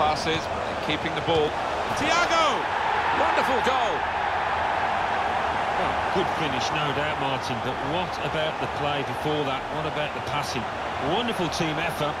passes, keeping the ball. Thiago! Wonderful goal! Well, good finish, no doubt, Martin, but what about the play before that? What about the passing? Wonderful team effort,